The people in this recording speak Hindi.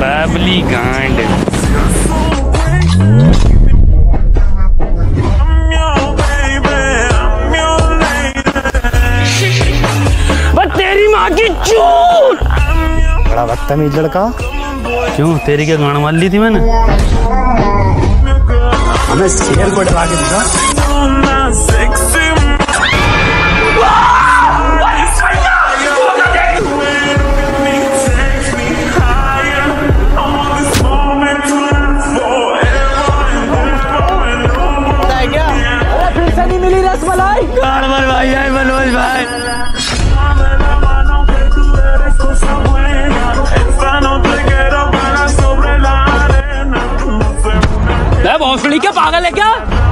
बबली बड़ा बदतमीज लड़का। क्यों? तेरी क्या गांड मान ली थी मैंने? हमें शेर को डरा के दिया मनोज भाई आए मनोज भाई। भोसड़ी क्या पागल है क्या?